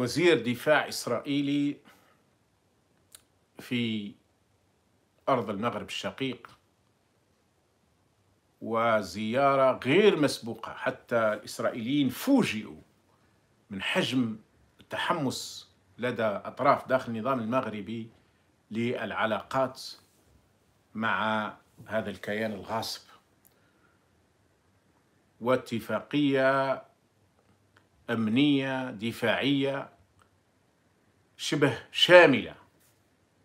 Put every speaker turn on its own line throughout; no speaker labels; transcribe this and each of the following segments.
وزير دفاع إسرائيلي في أرض المغرب الشقيق وزيارة غير مسبوقة حتى الإسرائيليين فوجئوا من حجم التحمس لدى أطراف داخل النظام المغربي للعلاقات مع هذا الكيان الغاصب. واتفاقية أمنية دفاعية شبه شاملة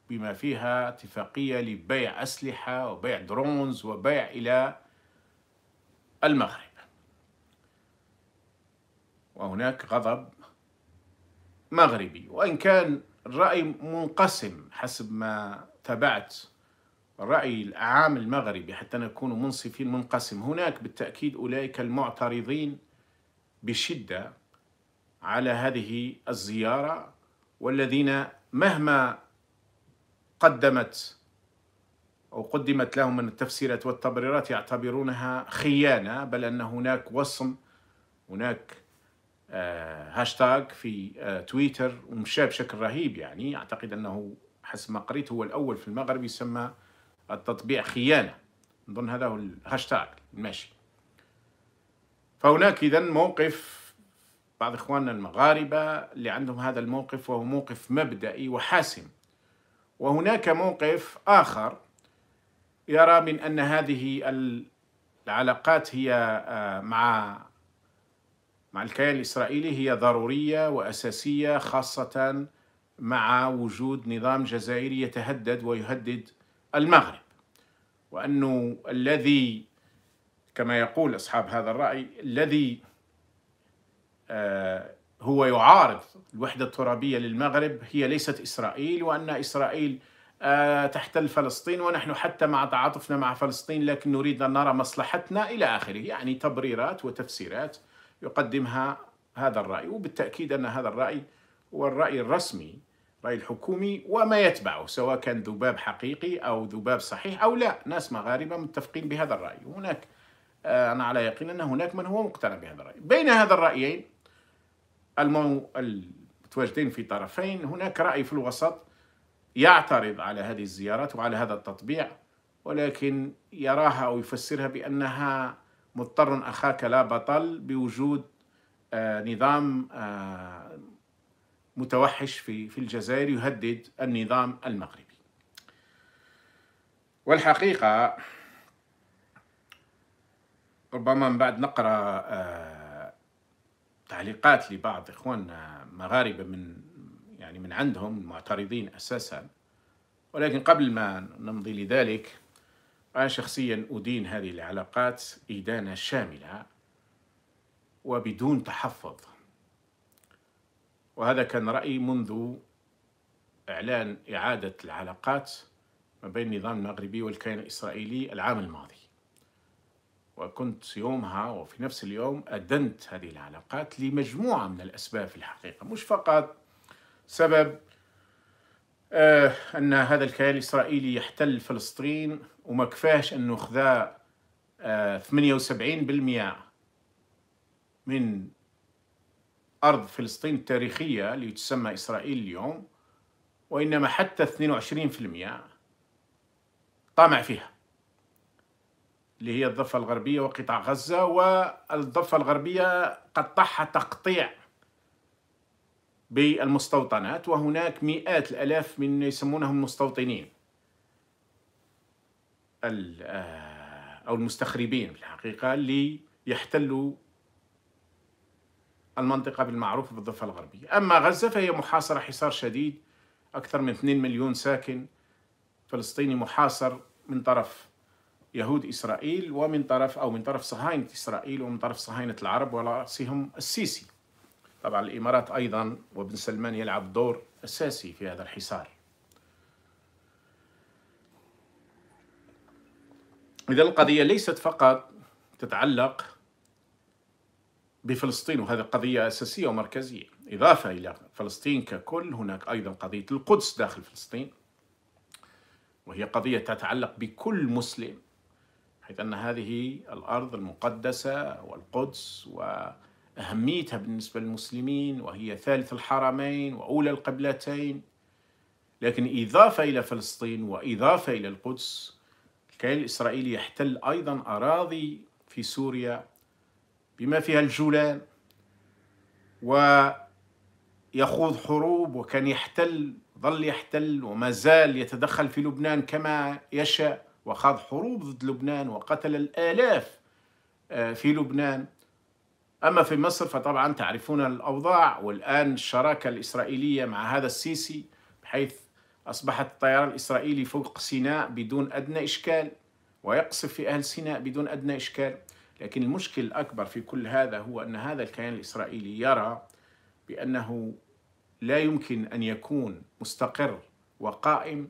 بما فيها اتفاقية لبيع أسلحة وبيع درونز وبيع إلى المغرب. وهناك غضب مغربي. وإن كان الرأي منقسم حسب ما تابعت الرأي العام المغربي حتى نكون منصفين منقسم هناك بالتأكيد أولئك المعترضين بشدة على هذه الزيارة والذين مهما قدمت أو قدمت لهم من التفسيرات والتبريرات يعتبرونها خيانة بل أن هناك وصم هناك آه، هاشتاج في آه، تويتر ومشى بشكل رهيب يعني. أعتقد أنه حسب ما قريت هو الأول في المغرب يسمى التطبيع خيانة. نظن هذا هو الهاشتاج الماشي فهناك إذا موقف بعض إخواننا المغاربة اللي عندهم هذا الموقف وهو موقف مبدئي وحاسم. وهناك موقف آخر يرى من أن هذه العلاقات هي آه، مع مع الكيان الإسرائيلي هي ضرورية وأساسية خاصة مع وجود نظام جزائري يتهدد ويهدد المغرب. وأنه الذي كما يقول أصحاب هذا الرأي الذي هو يعارض الوحدة الترابية للمغرب هي ليست إسرائيل وأن إسرائيل آه، تحتل فلسطين ونحن حتى مع تعاطفنا مع فلسطين لكن نريد أن نرى مصلحتنا إلى آخره يعني تبريرات وتفسيرات يقدمها هذا الرأي وبالتأكيد أن هذا الرأي هو الرأي الرسمي الرأي الحكومي وما يتبعه سواء كان ذباب حقيقي أو ذباب صحيح أو لا. ناس مغاربة متفقين بهذا الرأي. وهناك آه، أنا على يقين أن هناك من هو مقتنع بهذا الرأي. بين هذا الرأيين المو... المتواجدين في طرفين هناك رأي في الوسط يعترض على هذه الزيارات وعلى هذا التطبيع ولكن يراها أو يفسرها بأنها مضطر أخاك لا بطل بوجود آه، نظام آه، متوحش في في الجزائر يهدد النظام المغربي. والحقيقة ربما من بعد نقرأ آه، تعليقات لبعض إخواننا مغاربة من يعني من عندهم المعترضين أساسا. ولكن قبل ما نمضي لذلك أنا شخصيا أدين هذه العلاقات إدانة شاملة وبدون تحفظ. وهذا كان رأيي منذ إعلان إعادة العلاقات ما بين النظام المغربي والكيان الإسرائيلي العام الماضي. وكنت يومها وفي نفس اليوم أدنت هذه العلاقات لمجموعة من الأسباب في الحقيقة مش فقط سبب آه أن هذا الكيان الإسرائيلي يحتل فلسطين وما كفاش أنه خذا آه 78% من أرض فلسطين التاريخية اللي تسمى إسرائيل اليوم وإنما حتى 22% طامع فيها. اللي هي الضفة الغربية وقطاع غزة والضفة الغربية قطعها تقطيع بالمستوطنات وهناك مئات الآلاف من يسمونهم مستوطنين آه، أو المستخربين في الحقيقة اللي يحتلوا المنطقة بالمعروف بالضفة الغربية. أما غزة فهي محاصرة حصار شديد أكثر من 2 مليون ساكن فلسطيني محاصر من طرف يهود إسرائيل ومن طرف أو من طرف صهاينة إسرائيل ومن طرف صهاينة العرب وعلى رأسهم السيسي. طبعا الإمارات أيضا وابن سلمان يلعب دور أساسي في هذا الحصار. إذا القضية ليست فقط تتعلق بفلسطين وهذه قضية أساسية ومركزية. إضافة إلى فلسطين ككل هناك أيضا قضية القدس داخل فلسطين وهي قضية تتعلق بكل مسلم. حيث أن هذه الأرض المقدسة والقدس أهميتها بالنسبة للمسلمين وهي ثالث الحرمين وأولى القبلتين. لكن إضافة إلى فلسطين وإضافة إلى القدس الكيان الإسرائيلي يحتل أيضا أراضي في سوريا بما فيها الجولان ويخوض حروب وكان يحتل ظل يحتل وما زال يتدخل في لبنان كما يشاء. وخاض حروب ضد لبنان وقتل الآلاف آه، في لبنان. أما في مصر فطبعا تعرفون الأوضاع والآن الشراكة الإسرائيلية مع هذا السيسي بحيث أصبحت الطيران الإسرائيلي فوق سيناء بدون أدنى إشكال ويقصف في أهل سيناء بدون أدنى إشكال. لكن المشكل الأكبر في كل هذا هو أن هذا الكيان الإسرائيلي يرى بأنه لا يمكن أن يكون مستقر وقائم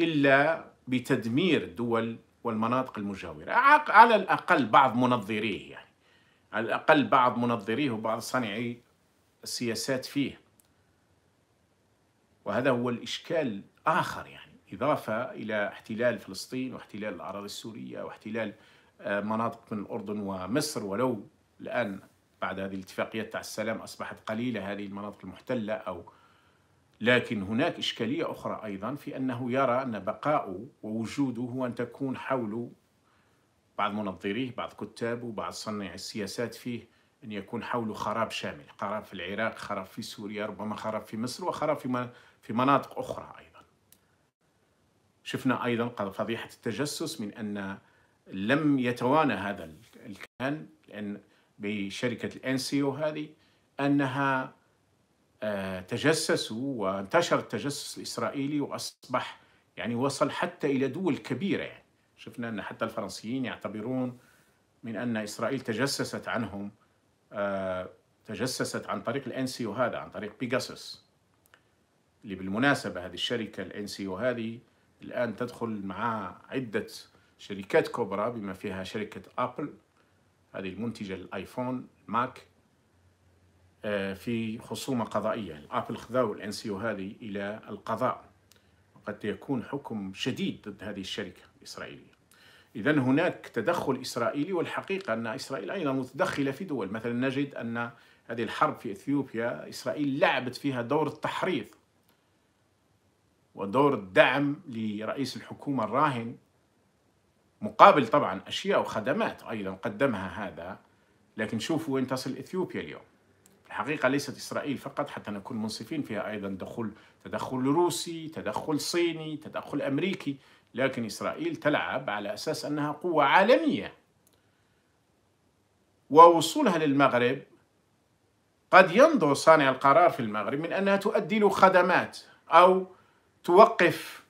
إلا بتدمير الدول والمناطق المجاورة. على الأقل بعض منظريه يعني. على الأقل بعض منظريه وبعض صانعي السياسات فيه. وهذا هو الإشكال آخر يعني. إضافة إلى احتلال فلسطين واحتلال الأراضي السورية واحتلال آه، مناطق من الأردن ومصر. ولو الآن بعد هذه الاتفاقيات تاع السلام أصبحت قليلة هذه المناطق المحتلة أو لكن هناك إشكالية أخرى أيضا في أنه يرى أن بقاؤه ووجوده هو أن تكون حوله بعض منظريه بعض كتابه بعض صناع السياسات فيه أن يكون حوله خراب شامل خراب في العراق خراب في سوريا ربما خراب في مصر وخراب في في مناطق أخرى أيضا. شفنا أيضا فضيحة التجسس من أن لم يتوانى هذا الكيان لأن بشركة الانسيو هذه أنها تجسسوا وانتشر التجسس الإسرائيلي وأصبح يعني وصل حتى إلى دول كبيرة يعني. شفنا أن حتى الفرنسيين يعتبرون من أن إسرائيل تجسست عنهم آه، تجسست عن طريق ال NSO هذا عن طريق بيجاسوس. اللي بالمناسبة هذه الشركة ال NSO هذه الآن تدخل مع عدة شركات كبرى بما فيها شركة أبل هذه المنتجة للآيفون ماك في خصومة قضائية. أبل خذوا ال NSO هذه إلى القضاء. وقد يكون حكم شديد ضد هذه الشركة الإسرائيلية. إذا هناك تدخل إسرائيلي والحقيقة أن إسرائيل أيضا متدخلة في دول. مثلا نجد أن هذه الحرب في إثيوبيا إسرائيل لعبت فيها دور التحريض ودور الدعم لرئيس الحكومة الراهن مقابل طبعا أشياء وخدمات أيضا قدمها هذا. لكن شوفوا وين تصل إثيوبيا اليوم. الحقيقة ليست إسرائيل فقط حتى نكون منصفين فيها أيضا. دخول تدخل روسي تدخل صيني تدخل أمريكي. لكن إسرائيل تلعب على أساس أنها قوة عالمية. ووصولها للمغرب قد ينظر صانع القرار في المغرب من أنها تؤدي له خدمات أو توقف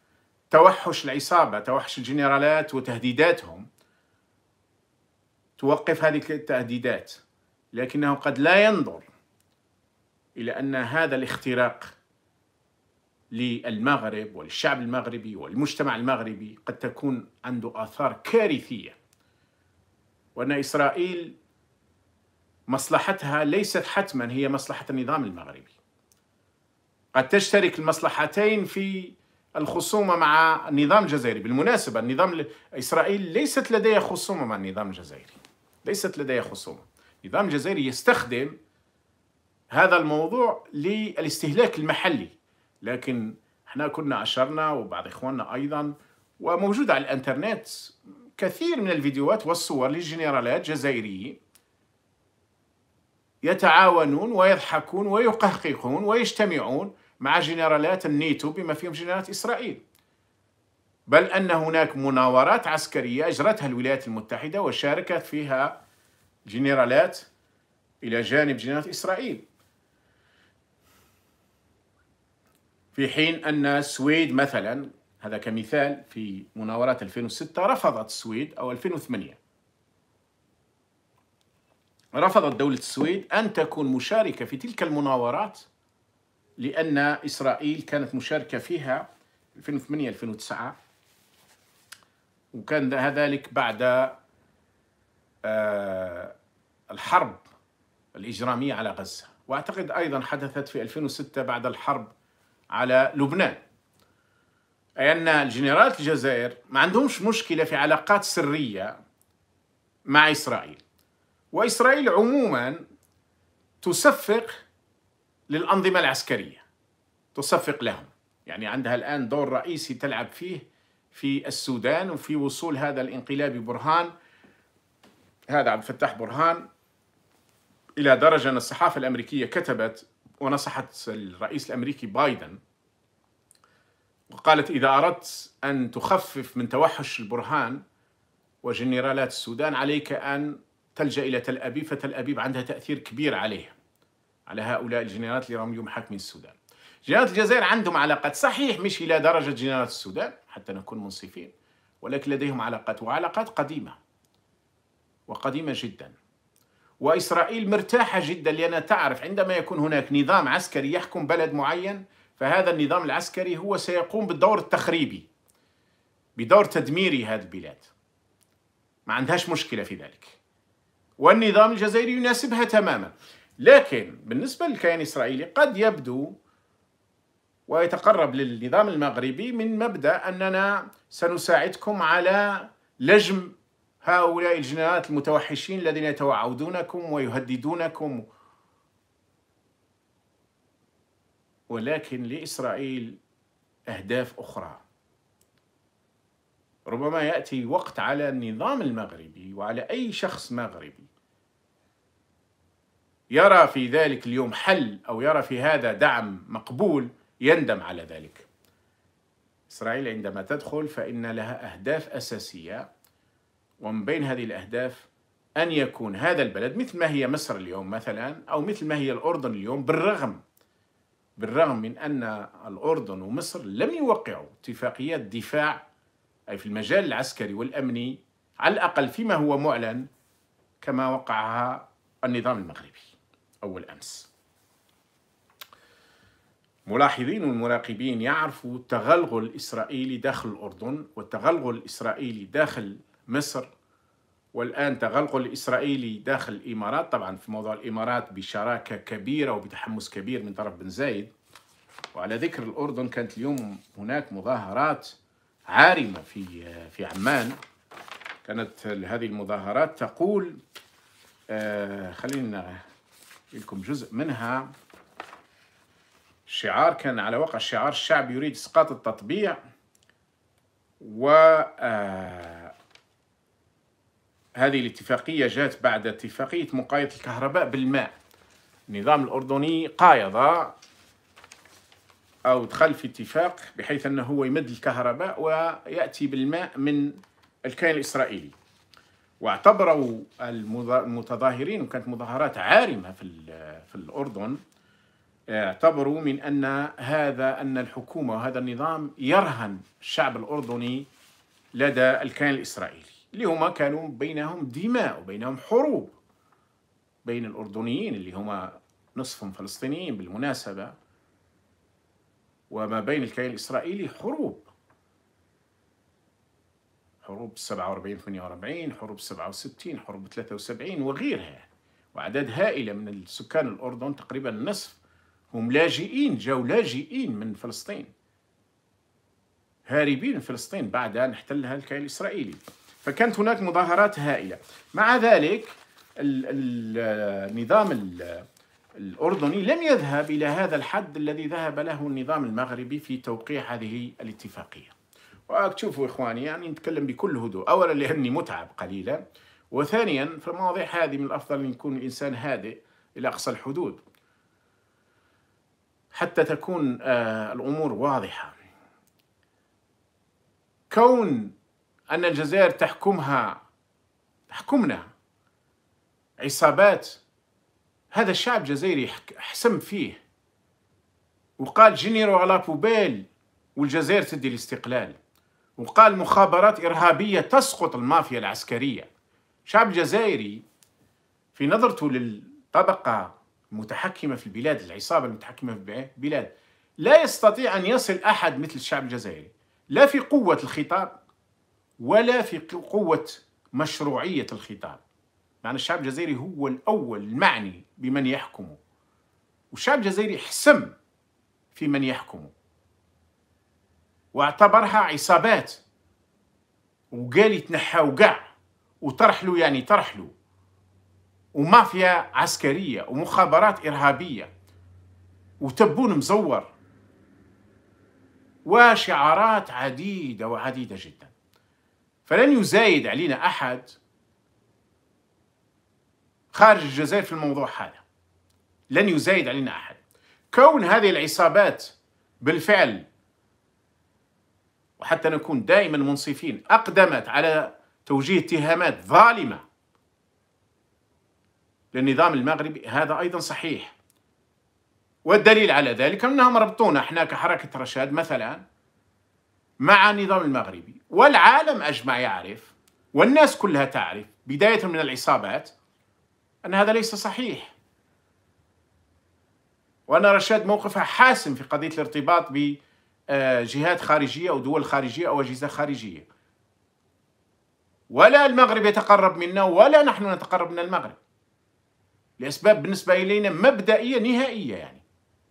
توحش العصابة توحش الجنرالات وتهديداتهم. توقف هذه التهديدات لكنه قد لا ينظر إلى أن هذا الاختراق للمغرب والشعب المغربي والمجتمع المغربي قد تكون عنده آثار كارثية وأن إسرائيل مصلحتها ليست حتما هي مصلحة النظام المغربي. قد تشترك المصلحتين في الخصومة مع النظام الجزائري. بالمناسبة النظام إسرائيل ليست لديها خصومة مع النظام الجزائري. ليست لديها خصومة. النظام الجزائري يستخدم هذا الموضوع للاستهلاك المحلي. لكن إحنا كنا أشرنا وبعض إخواننا أيضا وموجود على الإنترنت كثير من الفيديوهات والصور للجنرالات جزائريين يتعاونون ويضحكون ويقهقهون ويجتمعون مع جنرالات النيتو بما فيهم جنرالات إسرائيل. بل أن هناك مناورات عسكرية أجرتها الولايات المتحدة وشاركت فيها جنرالات إلى جانب جنرالات إسرائيل. في حين أن السويد مثلا هذا كمثال في مناورات 2006 رفضت السويد أو 2008 رفضت دولة السويد أن تكون مشاركة في تلك المناورات لأن إسرائيل كانت مشاركة فيها 2008 2009 وكان ذلك بعد آه، الحرب الإجرامية على غزة. وأعتقد أيضا حدثت في 2006 بعد الحرب على لبنان. أي أن الجنرالات الجزائر ما عندهمش مشكلة في علاقات سرية مع إسرائيل. وإسرائيل عموما تصفق للأنظمة العسكرية. تصفق لهم. يعني عندها الآن دور رئيسي تلعب فيه في السودان وفي وصول هذا الانقلابي برهان. هذا عبد الفتاح برهان إلى درجة أن الصحافة الأمريكية كتبت ونصحت الرئيس الأمريكي بايدن وقالت إذا أردت أن تخفف من توحش البرهان وجنرالات السودان عليك أن تلجأ إلى تل أبيب فتل أبيب عندها تأثير كبير عليه على هؤلاء الجنرالات اللي راهم اليوم حاكمين السودان. جنرالات الجزائر عندهم علاقات صحيح مش إلى درجة جنرالات السودان حتى نكون منصفين ولكن لديهم علاقات وعلاقات قديمة وقديمة جدا. وإسرائيل مرتاحة جدا لأنها تعرف عندما يكون هناك نظام عسكري يحكم بلد معين فهذا النظام العسكري هو سيقوم بالدور التخريبي بدور تدميري هذه البلاد. ما عندهاش مشكلة في ذلك. والنظام الجزائري يناسبها تماما. لكن بالنسبة للكيان الإسرائيلي قد يبدو ويتقرب للنظام المغربي من مبدأ أننا سنساعدكم على لجم هؤلاء الجنرالات المتوحشين الذين يتوعدونكم ويهددونكم. ولكن لإسرائيل أهداف أخرى. ربما يأتي وقت على النظام المغربي وعلى أي شخص مغربي. يرى في ذلك اليوم حل أو يرى في هذا دعم مقبول يندم على ذلك. إسرائيل عندما تدخل فإن لها أهداف أساسية ومن بين هذه الأهداف أن يكون هذا البلد مثل ما هي مصر اليوم مثلا أو مثل ما هي الأردن اليوم بالرغم بالرغم من أن الأردن ومصر لم يوقعوا اتفاقيات دفاع أي في المجال العسكري والأمني على الأقل فيما هو معلن كما وقعها النظام المغربي أول أمس. ملاحظين والمراقبين يعرفوا التغلغل الإسرائيلي داخل الأردن والتغلغل الإسرائيلي داخل مصر والآن تغلغل الإسرائيلي داخل الإمارات. طبعا في موضوع الإمارات بشراكة كبيرة وبتحمس كبير من طرف بن زايد. وعلى ذكر الأردن كانت اليوم هناك مظاهرات عارمة في في عمان. كانت هذه المظاهرات تقول آه خلينا لكم جزء منها. شعار كان على وقع الشعار الشعب يريد إسقاط التطبيع و آه هذه الاتفاقية جاءت بعد اتفاقية مقايضة الكهرباء بالماء. النظام الأردني قايض أو دخل في اتفاق بحيث أنه هو يمد الكهرباء ويأتي بالماء من الكيان الإسرائيلي. واعتبروا المتظاهرين وكانت مظاهرات عارمة في, في الأردن اعتبروا من أن هذا أن الحكومة وهذا النظام يرهن الشعب الأردني لدى الكيان الإسرائيلي. اللي هما كانوا بينهم دماء وبينهم حروب بين الأردنيين اللي هما نصفهم فلسطينيين بالمناسبة وما بين الكيان الإسرائيلي حروب. حروب 47 48 حروب 67 حروب 73 وغيرها. وأعداد هائلة من السكان الأردن تقريبا النصف هم لاجئين جاوا لاجئين من فلسطين. هاربين من فلسطين بعد أن احتلها الكيان الإسرائيلي. فكانت هناك مظاهرات هائلة. مع ذلك النظام الأردني لم يذهب إلى هذا الحد الذي ذهب له النظام المغربي في توقيع هذه الاتفاقية. وتشوفوا إخواني يعني نتكلم بكل هدوء. أولا لأني متعب قليلا. وثانيا في المواضيع هذه من الأفضل أن يكون الإنسان هادئ إلى أقصى الحدود. حتى تكون آه، الأمور واضحة. كون أن الجزائر تحكمها تحكمنا. عصابات. هذا الشعب الجزائري حسم فيه. وقال généraux à la poubelle والجزائر تدي الاستقلال. وقال مخابرات إرهابية تسقط المافيا العسكرية. الشعب الجزائري في نظرته للطبقة المتحكمة في البلاد العصابة المتحكمة في البلاد لا يستطيع أن يصل أحد مثل الشعب الجزائري. لا في قوة الخطاب. ولا في قوة مشروعية الخطاب يعني الشعب الجزائري هو الأول المعني بمن يحكمه والشعب الجزائري حسم في من يحكمه واعتبرها عصابات. وقال يتنحى وقع وترحلوا يعني ترحلوا ومافيا عسكرية ومخابرات إرهابية. وتبون مزور. وشعارات عديدة وعديدة جدا. فلن يزايد علينا أحد خارج الجزائر في الموضوع هذا. لن يزايد علينا أحد. كون هذه العصابات بالفعل وحتى نكون دائما منصفين أقدمت على توجيه اتهامات ظالمة للنظام المغربي هذا أيضا صحيح. والدليل على ذلك أنهم ربطونا إحنا كحركة رشاد مثلا مع النظام المغربي والعالم أجمع يعرف والناس كلها تعرف بداية من العصابات أن هذا ليس صحيح. وأن رشاد موقفها حاسم في قضية الارتباط بجهات خارجية أو دول خارجية أو أجهزة خارجية. ولا المغرب يتقرب منا ولا نحن نتقرب من المغرب. لأسباب بالنسبة إلينا مبدئية نهائية يعني.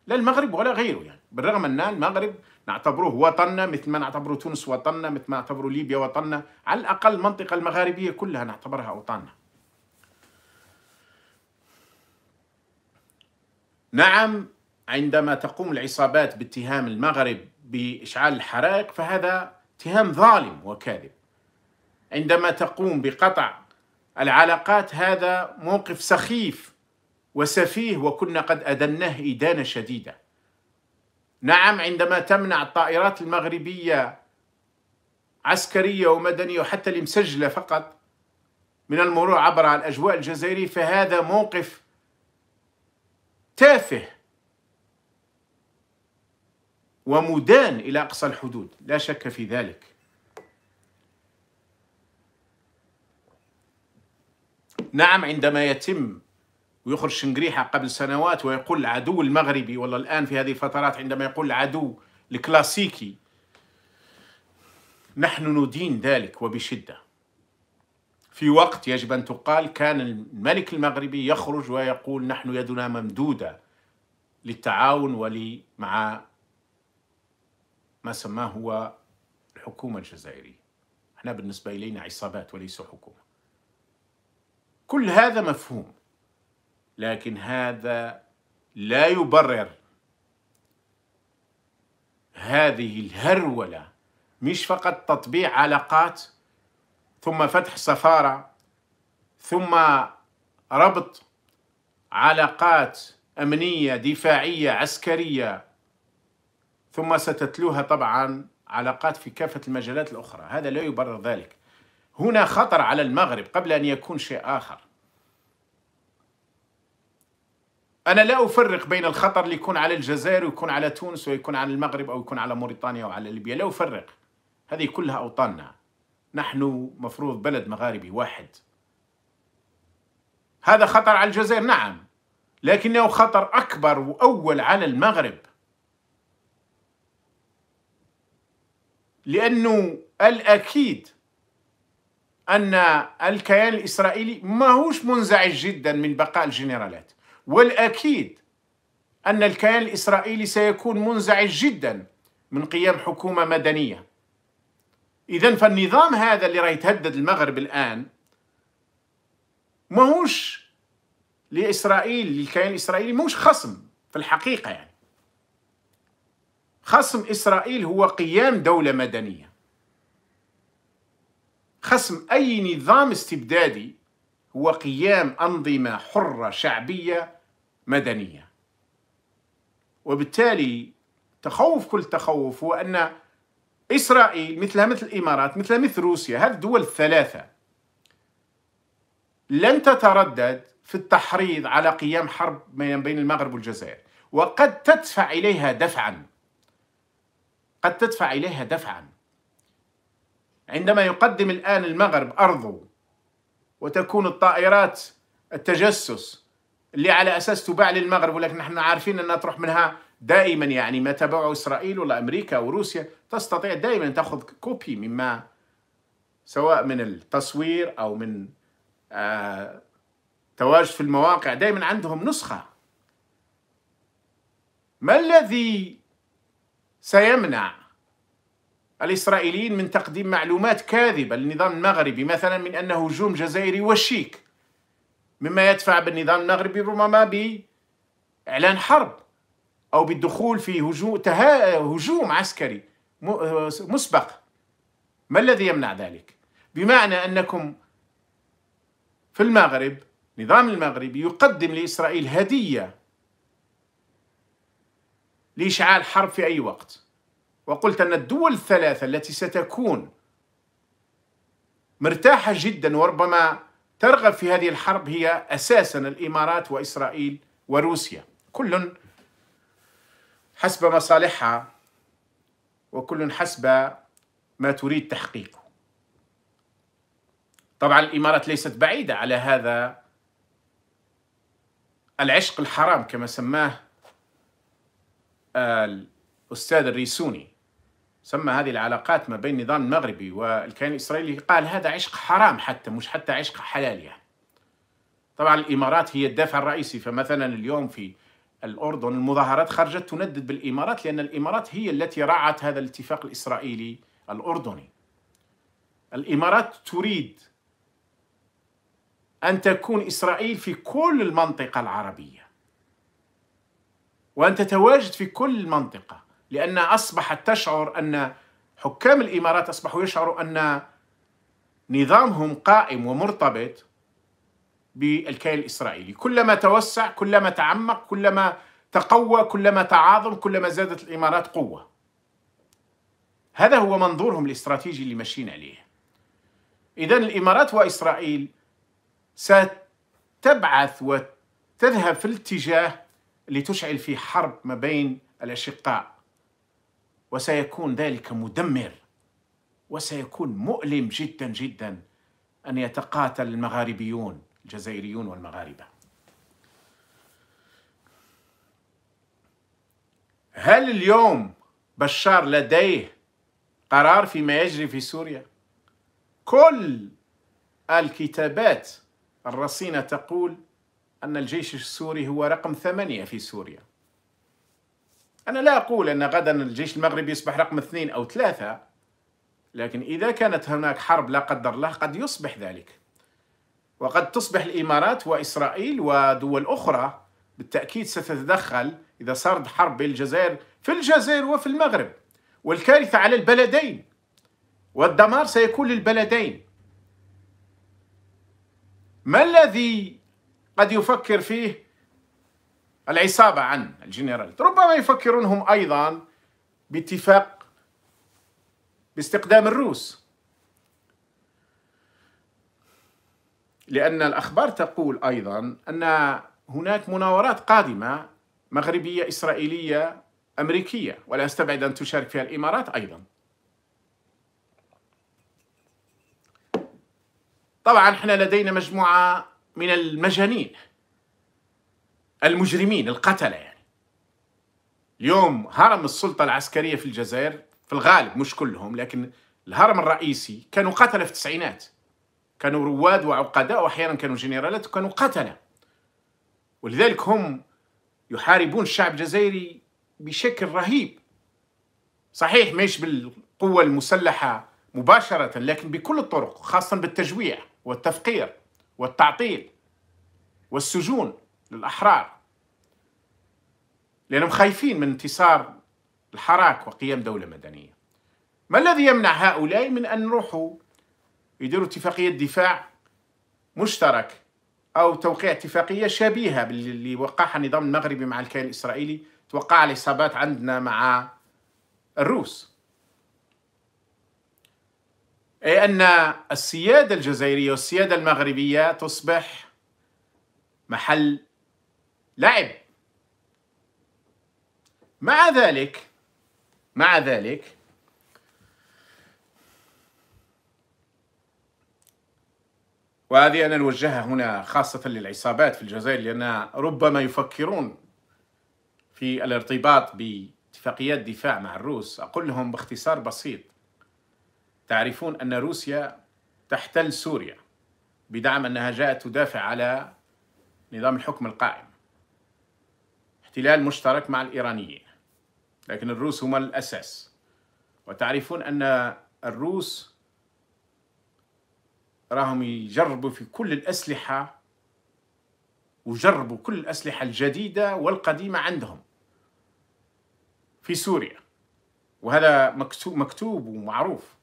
لا المغرب ولا غيره يعني. بالرغم أن المغرب نعتبره وطننا مثل ما نعتبر تونس وطننا مثل ما نعتبر ليبيا وطننا على الأقل المنطقة المغاربية كلها نعتبرها أوطاننا نعم عندما تقوم العصابات باتهام المغرب بإشعال الحرائق فهذا اتهام ظالم وكاذب. عندما تقوم بقطع العلاقات هذا موقف سخيف وسفيه وكنا قد أدناه إدانة شديدة. نعم عندما تمنع الطائرات المغربية عسكرية ومدنية وحتى المسجلة فقط من المرور عبر الأجواء الجزائرية فهذا موقف تافه ومدان إلى أقصى الحدود. لا شك في ذلك. نعم عندما يتم ويخرج شنقريحة قبل سنوات ويقول العدو المغربي. والله الآن في هذه الفترات عندما يقول العدو الكلاسيكي نحن ندين ذلك وبشدة. في وقت يجب أن تقال كان الملك المغربي يخرج ويقول نحن يدنا ممدودة للتعاون ولي مع ما سماه هو الحكومة الجزائرية. إحنا بالنسبة إلينا عصابات وليس حكومة. كل هذا مفهوم. لكن هذا لا يبرر. هذه الهرولة مش فقط تطبيع علاقات ثم فتح سفارة ثم ربط علاقات أمنية دفاعية عسكرية ثم ستتلوها طبعا علاقات في كافة المجالات الأخرى. هذا لا يبرر ذلك. هنا خطر على المغرب قبل أن يكون شيء آخر. أنا لا أفرق بين الخطر اللي يكون على الجزائر ويكون على تونس ويكون على المغرب أو يكون على موريتانيا أو على ليبيا. لا أفرق. هذه كلها أوطاننا. نحن مفروض بلد مغاربي واحد. هذا خطر على الجزائر نعم. لكنه خطر أكبر وأول على المغرب. لأنه الأكيد أن الكيان الإسرائيلي ما هوش منزعج جدا من بقاء الجنرالات. والأكيد أن الكيان الإسرائيلي سيكون منزعج جدا من قيام حكومة مدنية. إذا فالنظام هذا اللي راه يتهدد المغرب الآن ماهوش لإسرائيل للكيان الإسرائيلي ماهوش خصم في الحقيقة يعني. خصم إسرائيل هو قيام دولة مدنية. خصم أي نظام استبدادي هو قيام أنظمة حرة شعبية مدنية. وبالتالي تخوف كل تخوف هو أن إسرائيل مثلها مثل الإمارات مثلها مثل روسيا هذه الدول الثلاثة لن تتردد في التحريض على قيام حرب بين المغرب والجزائر. وقد تدفع إليها دفعا. قد تدفع إليها دفعا. عندما يقدم الآن المغرب أرضه وتكون الطائرات التجسس اللي على أساس تباع للمغرب ولكن نحن عارفين أنها تروح منها دائما. يعني ما تبعه إسرائيل ولا أمريكا وروسيا تستطيع دائما تأخذ كوبي مما سواء من التصوير أو من آه تواجد في المواقع. دائما عندهم نسخة. ما الذي سيمنع الإسرائيليين من تقديم معلومات كاذبة للنظام المغربي مثلا من أنه هجوم جزائري وشيك مما يدفع بالنظام المغربي ربما بإعلان حرب أو بالدخول في هجوم, هجوم عسكري مسبق ما الذي يمنع ذلك؟ بمعنى أنكم في المغرب نظام المغربي يقدم لإسرائيل هدية لإشعال حرب في أي وقت وقلت أن الدول الثلاثة التي ستكون مرتاحة جدا وربما ترغب في هذه الحرب هي أساسا الإمارات وإسرائيل وروسيا. كل حسب مصالحها وكل حسب ما تريد تحقيقه. طبعا الإمارات ليست بعيدة على هذا العشق الحرام كما سماه الأستاذ الريسوني. سمى هذه العلاقات ما بين النظام المغربي والكيان الإسرائيلي قال هذا عشق حرام حتى مش حتى عشق حلال يعني. طبعا الإمارات هي الدافع الرئيسي فمثلا اليوم في الأردن المظاهرات خرجت تندد بالإمارات لأن الإمارات هي التي رعت هذا الاتفاق الإسرائيلي الأردني. الإمارات تريد أن تكون إسرائيل في كل المنطقة العربية وأن تتواجد في كل المنطقة. لأن أصبحت تشعر أن حكام الإمارات أصبحوا يشعروا أن نظامهم قائم ومرتبط بالكيان الإسرائيلي. كلما توسع كلما تعمق كلما تقوى كلما تعاظم كلما زادت الإمارات قوة. هذا هو منظورهم الاستراتيجي اللي ماشيين عليه. إذا الإمارات وإسرائيل ستبعث وتذهب في الاتجاه لتشعل فيه حرب ما بين الأشقاء. وسيكون ذلك مدمر وسيكون مؤلم جدا جدا أن يتقاتل المغاربيون الجزائريون والمغاربة. هل اليوم بشار لديه قرار فيما يجري في سوريا؟ كل الكتابات الرصينة تقول أن الجيش السوري هو رقم ثمانية في سوريا. أنا لا أقول أن غدا الجيش المغربي يصبح رقم اثنين أو ثلاثة لكن إذا كانت هناك حرب لا قدر الله قد يصبح ذلك. وقد تصبح الإمارات وإسرائيل ودول أخرى بالتأكيد ستتدخل إذا صارت حرب بين الجزائر في الجزائر وفي المغرب والكارثة على البلدين. والدمار سيكون للبلدين. ما الذي قد يفكر فيه العصابة عن الجنرال. ربما يفكرون هم أيضا باتفاق باستقدام الروس. لأن الأخبار تقول أيضا أن هناك مناورات قادمة مغربية إسرائيلية أمريكية ولا أستبعد أن تشارك فيها الإمارات أيضا. طبعا إحنا لدينا مجموعة من المجانين. المجرمين القتلة يعني. اليوم هرم السلطة العسكرية في الجزائر في الغالب مش كلهم لكن الهرم الرئيسي كانوا قتلة في التسعينات. كانوا رواد وعقداء وأحيانا كانوا جنرالات وكانوا قتلة. ولذلك هم يحاربون الشعب الجزائري بشكل رهيب. صحيح مش بالقوة المسلحة مباشرة لكن بكل الطرق خاصة بالتجويع والتفقير والتعطيل والسجون. للأحرار. لأنهم خايفين من انتصار الحراك وقيام دولة مدنية. ما الذي يمنع هؤلاء من أن يروحوا يديروا اتفاقية دفاع مشترك أو توقيع اتفاقية شبيهة باللي وقعها النظام المغربي مع الكيان الإسرائيلي توقع الإصابات عندنا مع الروس. أي أن السيادة الجزائرية والسيادة المغربية تصبح محل لعب. مع ذلك مع ذلك وهذه أنا نوجهها هنا خاصة للعصابات في الجزائر لأن ربما يفكرون في الارتباط باتفاقيات دفاع مع الروس. أقول لهم باختصار بسيط. تعرفون أن روسيا تحتل سوريا بدعم أنها جاءت تدافع على نظام الحكم القائم. احتلال مشترك مع الإيرانيين لكن الروس هم الأساس. وتعرفون أن الروس راهم يجربوا في كل الأسلحة وجربوا كل الأسلحة الجديدة والقديمة عندهم في سوريا. وهذا مكتوب, ومعروف.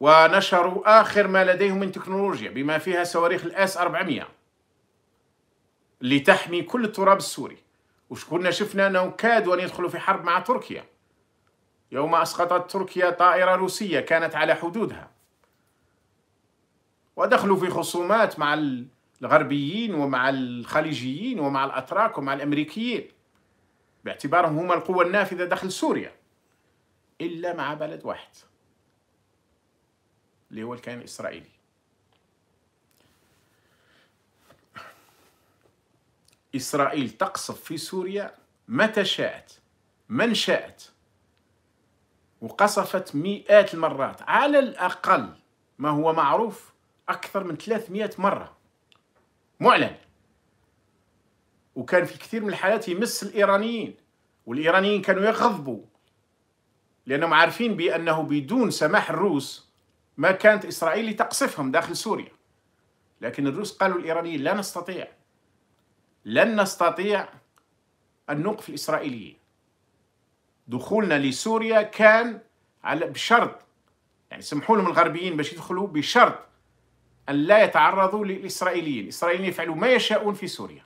ونشروا آخر ما لديهم من تكنولوجيا بما فيها صواريخ الأس 400 لتحمي كل التراب السوري. وش كنا شفنا أنهم كادوا أن يدخلوا في حرب مع تركيا. يوم أسقطت تركيا طائرة روسية كانت على حدودها. ودخلوا في خصومات مع الغربيين ومع الخليجيين ومع الأتراك ومع الأمريكيين. باعتبارهم هم القوة النافذة داخل سوريا. إلا مع بلد واحد. اللي هو الكيان الإسرائيلي. إسرائيل تقصف في سوريا متى شاءت؟ من شاءت؟ وقصفت مئات المرات على الأقل ما هو معروف أكثر من 300 مرة. معلن. وكان في كثير من الحالات يمس الإيرانيين والإيرانيين كانوا يغضبوا لأنهم عارفين بأنه بدون سماح الروس ما كانت إسرائيل تقصفهم داخل سوريا. لكن الروس قالوا الإيرانيين لا نستطيع. لن نستطيع أن نوقف الإسرائيليين. دخولنا لسوريا كان على بشرط يعني سمحوا لهم الغربيين باش يدخلوا بشرط أن لا يتعرضوا للإسرائيليين. الإسرائيليين يفعلوا ما يشاءون في سوريا.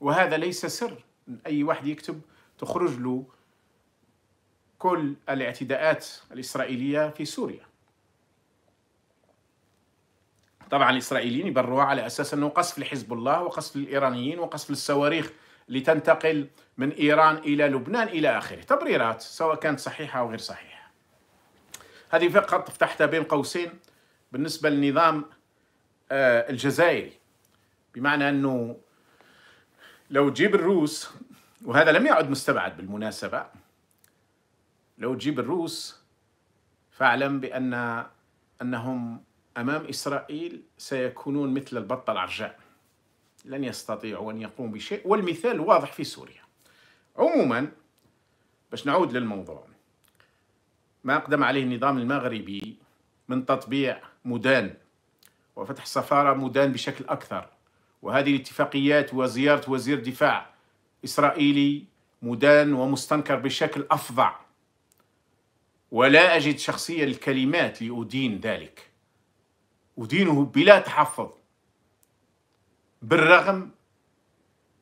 وهذا ليس سر أي واحد يكتب تخرج له كل الاعتداءات الإسرائيلية في سوريا. طبعا الإسرائيليين يبروها على أساس أنه قصف لحزب الله وقصف للإيرانيين وقصف للصواريخ لتنتقل من إيران إلى لبنان إلى آخره. تبريرات سواء كانت صحيحة أو غير صحيحة. هذه فقط فتحتها بين قوسين بالنسبة للنظام آه، الجزائري. بمعنى أنه لو تجيب الروس وهذا لم يعد مستبعد بالمناسبة لو تجيب الروس فاعلم بأن أنهم أمام إسرائيل سيكونون مثل البطة العرجاء. لن يستطيعوا أن يقوموا بشيء والمثال واضح في سوريا. عموما باش نعود للموضوع ما أقدم عليه النظام المغربي من تطبيع مدان وفتح سفارة مدان بشكل أكثر. وهذه الاتفاقيات وزيارة وزير دفاع إسرائيلي مدان ومستنكر بشكل أفظع. ولا أجد شخصيا الكلمات لأدين ذلك. أدينه بلا تحفظ. بالرغم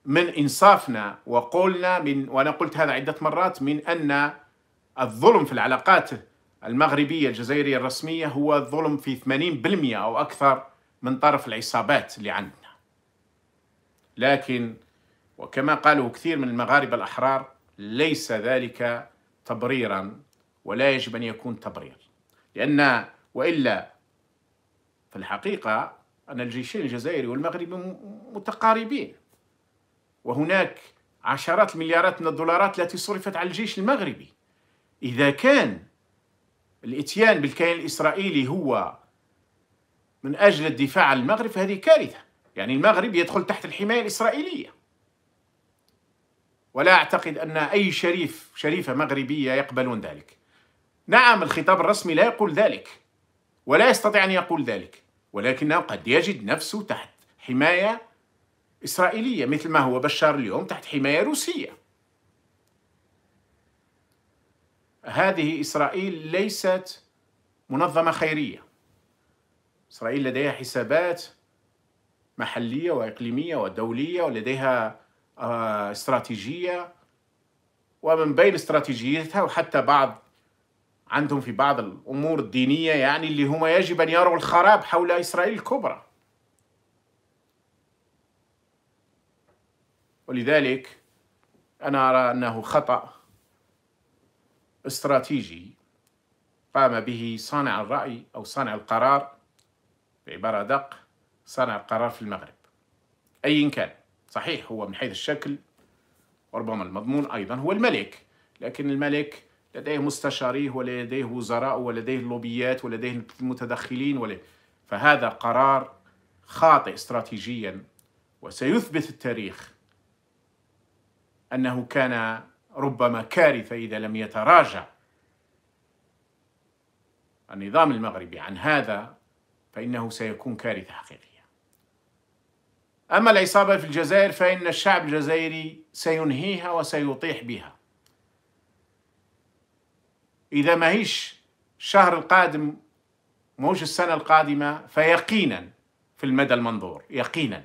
من إنصافنا وقولنا من وأنا قلت هذا عدة مرات من أن الظلم في العلاقات المغربية الجزائرية الرسمية هو الظلم في 80% أو أكثر من طرف العصابات اللي عندنا. لكن وكما قالوا كثير من المغاربة الأحرار ليس ذلك تبريرا ولا يجب أن يكون تبرير. لأن وإلا في الحقيقة أن الجيشين الجزائري والمغربي متقاربين. وهناك عشرات المليارات من الدولارات التي صرفت على الجيش المغربي. إذا كان الإتيان بالكيان الإسرائيلي هو من أجل الدفاع عن المغرب فهذه كارثة. يعني المغرب يدخل تحت الحماية الإسرائيلية. ولا أعتقد أن أي شريف شريفة مغربية يقبلون ذلك. نعم الخطاب الرسمي لا يقول ذلك ولا يستطيع أن يقول ذلك. ولكنه قد يجد نفسه تحت حماية إسرائيلية مثل ما هو بشار اليوم تحت حماية روسية. هذه إسرائيل ليست منظمة خيرية. إسرائيل لديها حسابات محلية وإقليمية ودولية ولديها آه، استراتيجية. ومن بين استراتيجيتها وحتى بعض عندهم في بعض الأمور الدينية يعني اللي هم يجب أن يروا الخراب حول إسرائيل الكبرى. ولذلك أنا أرى أنه خطأ استراتيجي قام به صانع الرأي أو صانع القرار بعبارة دق صانع القرار في المغرب. أي كان. صحيح هو من حيث الشكل وربما المضمون أيضا هو الملك لكن الملك لديه مستشاريه ولديه وزراء ولديه اللوبيات ولديه المتدخلين ولديه فهذا قرار خاطئ استراتيجيا. وسيثبت التاريخ أنه كان ربما كارثة إذا لم يتراجع النظام المغربي عن هذا فإنه سيكون كارثة حقيقية. أما العصابة في الجزائر فإن الشعب الجزائري سينهيها وسيطيح بها. إذا ما هيش الشهر القادم موش السنة القادمة فيقينا في المدى المنظور يقينا.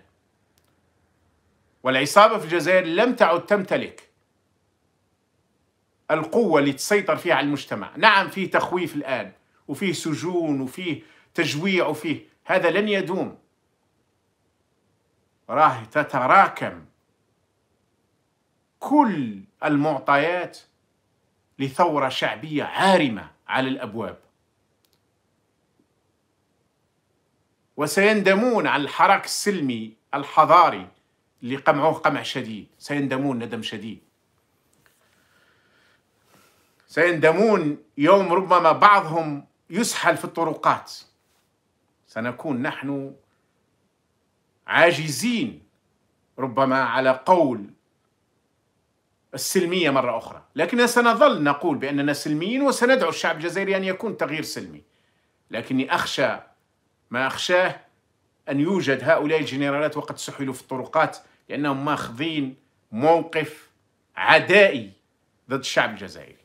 والعصابة في الجزائر لم تعد تمتلك القوة اللي تسيطر فيها على المجتمع. نعم فيه تخويف الآن وفيه سجون وفيه تجويع وفيه هذا لن يدوم. راه تتراكم كل المعطيات لثورة شعبية عارمة على الأبواب. وسيندمون على الحراك السلمي الحضاري اللي قمعوه قمع شديد. سيندمون ندم شديد. سيندمون يوم ربما بعضهم يسحل في الطرقات. سنكون نحن عاجزين ربما على قول السلمية مرة أخرى. لكننا سنظل نقول بأننا سلميين وسندعو الشعب الجزائري أن يكون تغيير سلمي. لكني أخشى ما أخشاه أن يوجد هؤلاء الجنرالات وقد سحلوا في الطرقات لأنهم ماخذين موقف عدائي ضد الشعب الجزائري.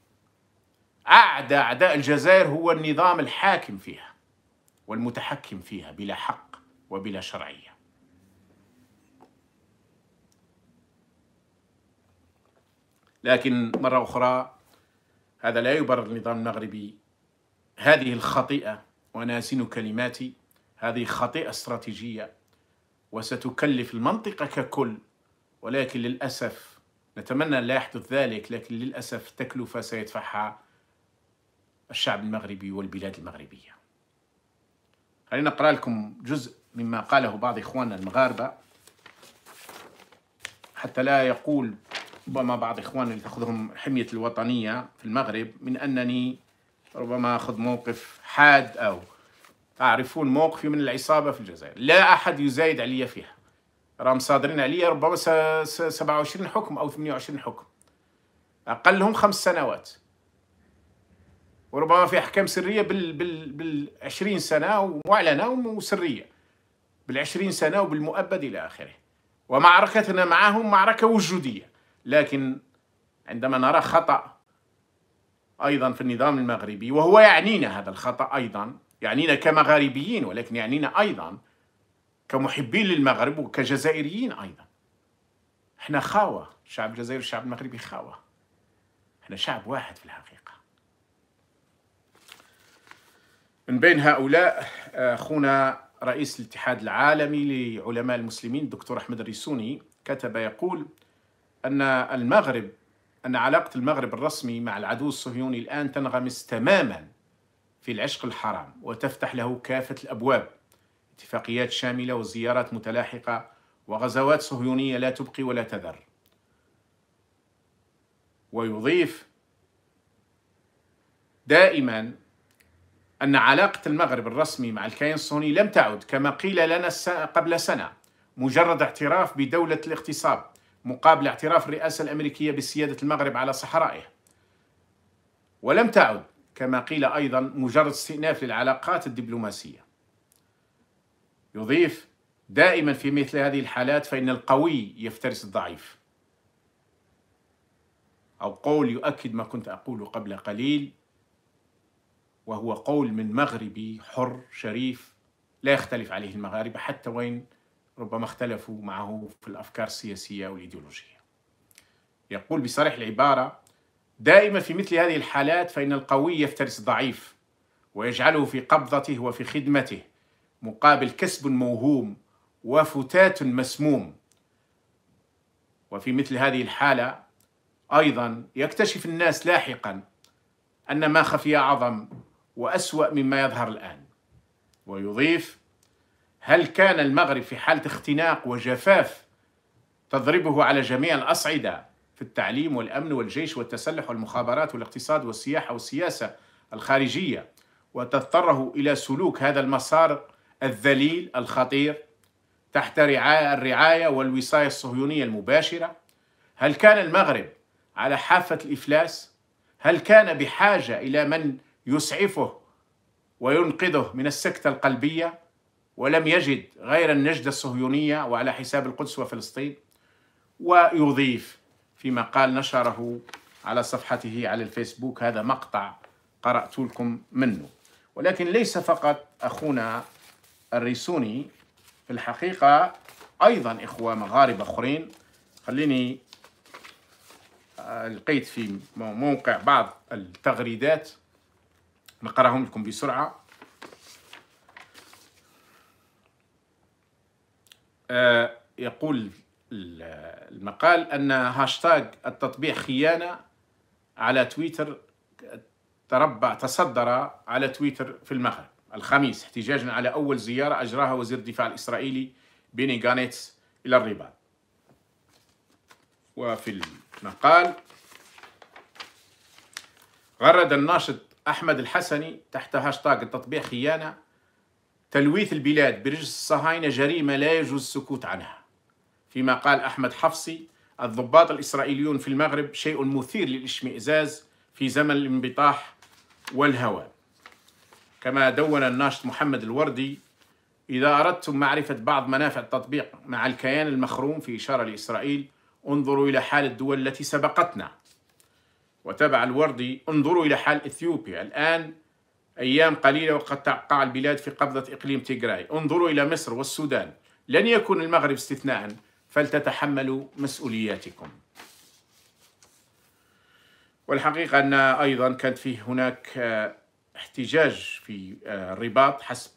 أعدى أعداء الجزائر هو النظام الحاكم فيها والمتحكم فيها بلا حق وبلا شرعية. لكن مرة أخرى هذا لا يبرر النظام المغربي هذه الخطيئة وأنا كلماتي. هذه خطيئة استراتيجية وستكلف المنطقة ككل. ولكن للأسف نتمنى لا يحدث ذلك لكن للأسف تكلفة سيدفعها الشعب المغربي والبلاد المغربية. خلينا نقرأ لكم جزء مما قاله بعض إخواننا المغاربة حتى لا يقول ربما بعض إخواننا اللي تأخذهم حمية الوطنية في المغرب من أنني ربما أخذ موقف حاد أو تعرفون موقفي من العصابة في الجزائر. لا أحد يزايد علي فيها. راهم صادرين علي ربما 27 حكم أو 28 حكم. أقلهم خمس سنوات. وربما في أحكام سرية بال, بال, بال 20 سنة ومعلنة وسرية. بال 20 سنة وبالمؤبد إلى آخره. ومعركتنا معهم معركة وجودية. لكن عندما نرى خطأ أيضا في النظام المغربي وهو يعنينا هذا الخطأ أيضا يعنينا كمغاربيين ولكن يعنينا أيضا كمحبين للمغرب وكجزائريين أيضا. إحنا خاوة الشعب الجزائري والشعب المغربي خاوة. إحنا شعب واحد في الحقيقة. من بين هؤلاء أخونا رئيس الاتحاد العالمي لعلماء المسلمين الدكتور أحمد الريسوني كتب يقول أن المغرب أن علاقة المغرب الرسمي مع العدو الصهيوني الآن تنغمس تماما في العشق الحرام وتفتح له كافة الأبواب اتفاقيات شاملة وزيارات متلاحقة وغزوات صهيونية لا تبقي ولا تذر. ويضيف دائما أن علاقة المغرب الرسمي مع الكيان الصهيوني لم تعد كما قيل لنا قبل سنة مجرد اعتراف بدولة الاغتصاب. مقابل اعتراف الرئاسة الأمريكية بسيادة المغرب على صحرائه. ولم تعد كما قيل أيضا مجرد استئناف للعلاقات الدبلوماسية. يضيف دائما في مثل هذه الحالات فإن القوي يفترس الضعيف. أو قول يؤكد ما كنت أقول قبل قليل وهو قول من مغربي حر شريف لا يختلف عليه المغاربة حتى وين ربما اختلفوا معه في الأفكار السياسية والإيديولوجية. يقول بصريح العبارة دائما في مثل هذه الحالات فإن القوي يفترس الضعيف ويجعله في قبضته وفي خدمته مقابل كسب موهوم وفتات مسموم. وفي مثل هذه الحالة أيضا يكتشف الناس لاحقا أن ما خفي أعظم وأسوأ مما يظهر الآن ويضيف هل كان المغرب في حالة اختناق وجفاف تضربه على جميع الأصعدة في التعليم والأمن والجيش والتسلح والمخابرات والاقتصاد والسياحة والسياسة الخارجية وتضطره إلى سلوك هذا المسار الذليل الخطير تحت رعاية الرعاية والوصاية الصهيونية المباشرة هل كان المغرب على حافة الإفلاس؟ هل كان بحاجة إلى من يسعفه وينقذه من السكتة القلبية ولم يجد غير النجدة الصهيونية وعلى حساب القدس وفلسطين ويضيف في مقال نشره على صفحته على الفيسبوك هذا مقطع قرأت لكم منه. ولكن ليس فقط أخونا الريسوني في الحقيقة أيضا إخوة مغاربة آخرين. خليني لقيت في موقع بعض التغريدات نقرأهم لكم بسرعة. يقول المقال أن هاشتاج التطبيع خيانة على تويتر تربع تصدر على تويتر في المغرب. الخميس احتجاجا على أول زيارة أجراها وزير الدفاع الإسرائيلي بيني غانيتس إلى الرباط. وفي المقال غرد الناشط أحمد الحسني تحت هاشتاغ التطبيع خيانة تلويث البلاد برجس الصهاينة جريمة لا يجوز السكوت عنها. فيما قال أحمد حفصي الضباط الإسرائيليون في المغرب شيء مثير للاشمئزاز في زمن الانبطاح والهوى. كما دون الناشط محمد الوردي إذا أردتم معرفة بعض منافع التطبيق مع الكيان المخروم في إشارة لإسرائيل انظروا إلى حال الدول التي سبقتنا. وتبع الوردي انظروا إلى حال إثيوبيا. الآن أيام قليلة وقد تقع البلاد في قبضة إقليم تيغراي. انظروا إلى مصر والسودان. لن يكون المغرب استثناء فلتتحملوا مسؤولياتكم. والحقيقة أن أيضا كانت فيه هناك آه، احتجاج في آه، الرباط حسب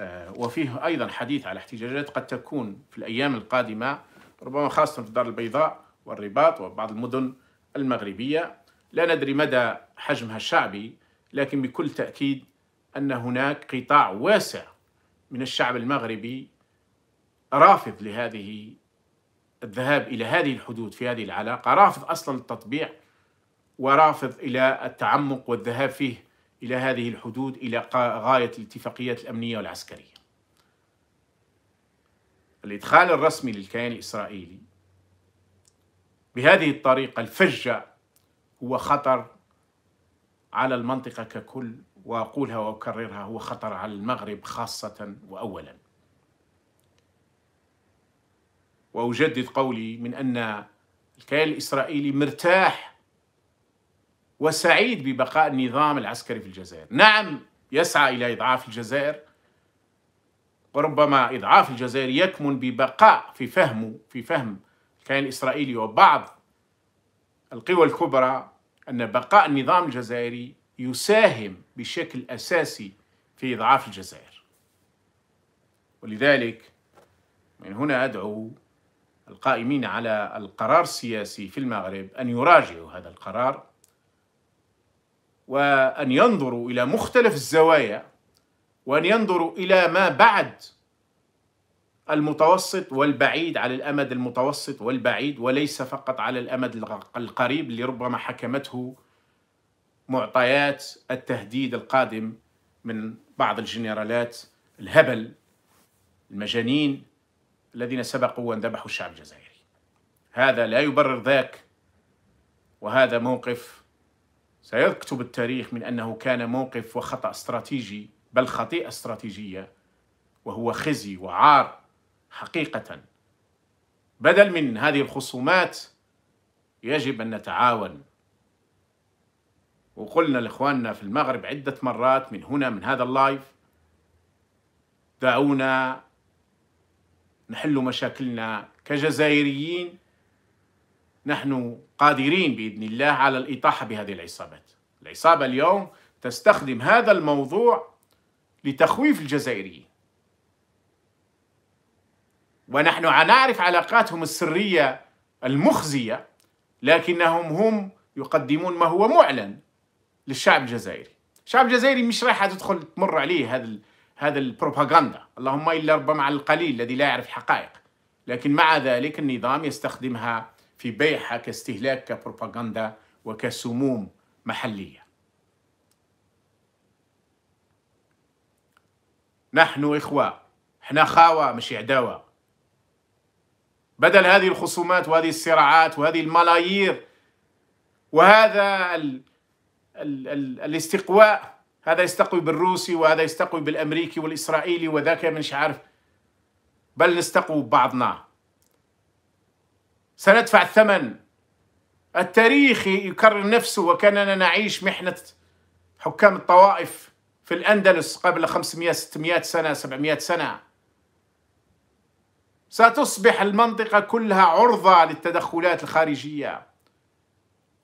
آه، وفيه أيضا حديث على احتجاجات قد تكون في الأيام القادمة ربما خاصة في الدار البيضاء والرباط وبعض المدن المغربية. لا ندري مدى حجمها الشعبي لكن بكل تأكيد أن هناك قطاع واسع من الشعب المغربي رافض لهذه الذهاب إلى هذه الحدود في هذه العلاقة رافض أصلا التطبيع ورافض إلى التعمق والذهاب فيه إلى هذه الحدود إلى غاية الاتفاقيات الأمنية والعسكرية. الإدخال الرسمي للكيان الإسرائيلي بهذه الطريقة الفجة هو خطر على المنطقة ككل وأقولها وأكررها هو خطر على المغرب خاصة وأولا. وأجدد قولي من أن الكيان الإسرائيلي مرتاح وسعيد ببقاء النظام العسكري في الجزائر. نعم يسعى إلى إضعاف الجزائر وربما إضعاف الجزائر يكمن ببقاء في فهمه في فهم الكيان الإسرائيلي وبعض القوى الكبرى أن بقاء النظام الجزائري يساهم بشكل أساسي في إضعاف الجزائر. ولذلك من هنا أدعو القائمين على القرار السياسي في المغرب أن يراجعوا هذا القرار وأن ينظروا إلى مختلف الزوايا وأن ينظروا إلى ما بعد المتوسط والبعيد على الأمد المتوسط والبعيد وليس فقط على الأمد القريب اللي ربما حكمته معطيات التهديد القادم من بعض الجنرالات الهبل المجانين الذين سبقوا وانذبحوا الشعب الجزائري. هذا لا يبرر ذاك وهذا موقف سيكتب التاريخ من أنه كان موقف وخطأ استراتيجي بل خطيئة استراتيجية وهو خزي وعار. حقيقة بدل من هذه الخصومات يجب أن نتعاون وقلنا لإخواننا في المغرب عدة مرات من هنا من هذا اللايف دعونا نحل مشاكلنا كجزائريين نحن قادرين بإذن الله على الإطاحة بهذه العصابات. العصابة اليوم تستخدم هذا الموضوع لتخويف الجزائريين. ونحن نعرف علاقاتهم السرية المخزية لكنهم هم يقدمون ما هو معلن للشعب الجزائري. الشعب الجزائري مش رايحة تدخل تمر عليه هذا هذا البروباغندا. اللهم إلا ربما على القليل الذي لا يعرف حقائق. لكن مع ذلك النظام يستخدمها في بيعها كاستهلاك كبروباغندا وكسموم محلية. نحن إخوة إحنا خاوة مش عداوه بدل هذه الخصومات وهذه الصراعات وهذه الملايير وهذا ال ال ال الاستقواء هذا يستقوي بالروسي وهذا يستقوي بالأمريكي والإسرائيلي وذاك مش عارف. بل نستقوي ببعضنا سندفع الثمن. التاريخ يكرر نفسه وكأننا نعيش محنة حكام الطوائف في الأندلس قبل 500 600 سنة 700 سنة. ستصبح المنطقة كلها عرضة للتدخلات الخارجية.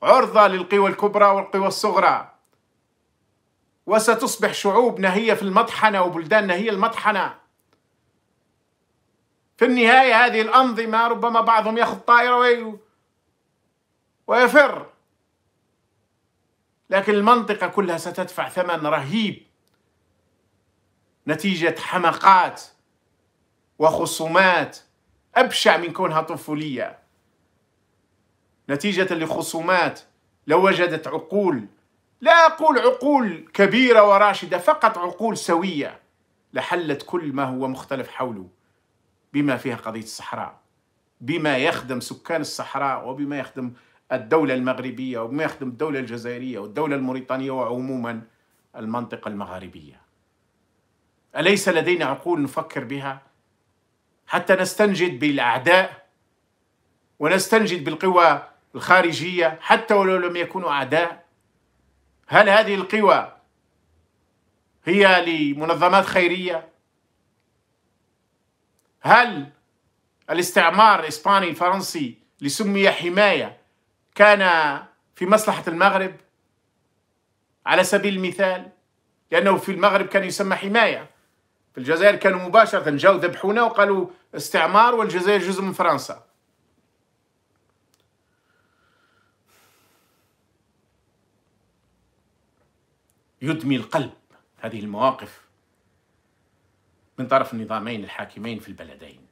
عرضة للقوى الكبرى والقوى الصغرى. وستصبح شعوبنا هي في المطحنة وبلداننا هي المطحنة. في النهاية هذه الأنظمة ربما بعضهم يأخذ طائرة ويفر. لكن المنطقة كلها ستدفع ثمن رهيب. نتيجة حمقات. وخصومات أبشع من كونها طفولية. نتيجة لخصومات لو وجدت عقول لا أقول عقول كبيرة وراشدة فقط عقول سوية. لحلت كل ما هو مختلف حوله بما فيها قضية الصحراء بما يخدم سكان الصحراء وبما يخدم الدولة المغربية وبما يخدم الدولة الجزائرية والدولة الموريتانية وعموما المنطقة المغاربية. أليس لدينا عقول نفكر بها؟ حتى نستنجد بالأعداء ونستنجد بالقوى الخارجية حتى ولو لم يكونوا أعداء. هل هذه القوى هي لمنظمات خيرية؟ هل الاستعمار الإسباني الفرنسي اللي سمي حماية كان في مصلحة المغرب؟ على سبيل المثال لأنه في المغرب كان يسمى حماية. في الجزائر كانوا مباشرة جاوا ذبحونا وقالوا استعمار والجزائر جزء من فرنسا. يدمي القلب هذه المواقف من طرف النظامين الحاكمين في البلدين.